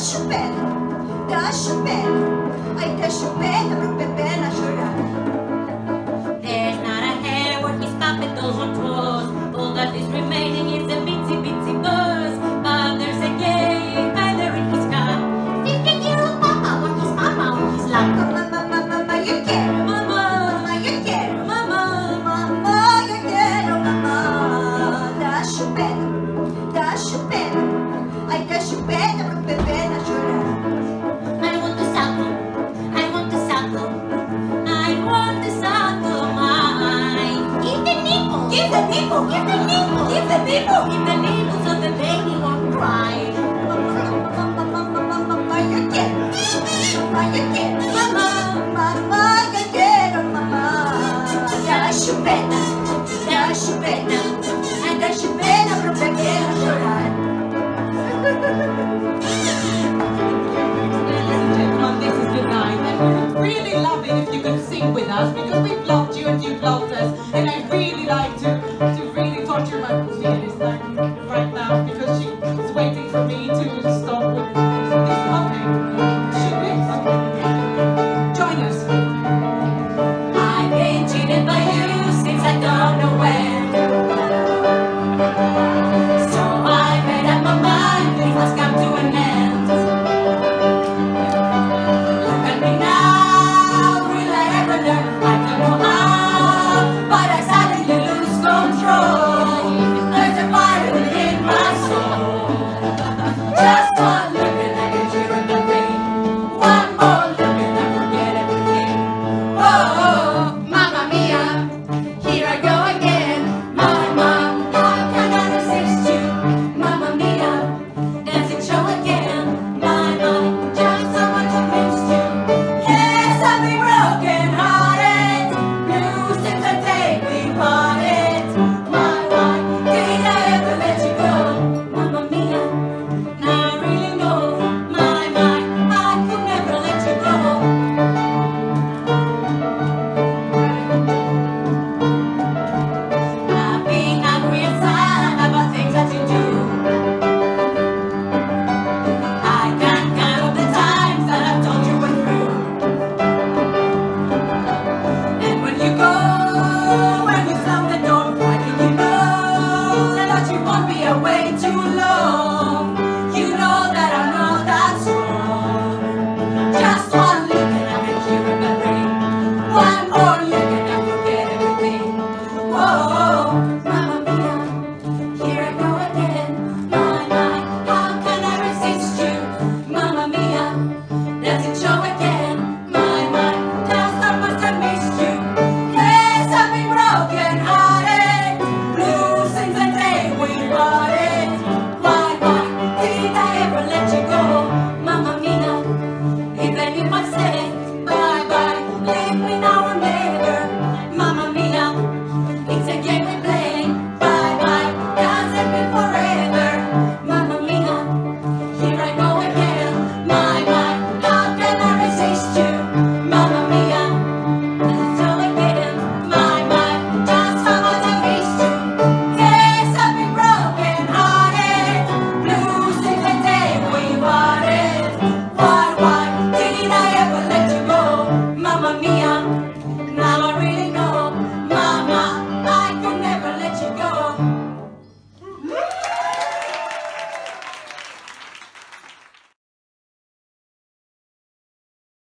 chupeta, da chupeta. Aí da chupeta pro Pepe na chorar. There's not a hair where he's popping those on in the neighbors of the baby won't cry. You mama, you get,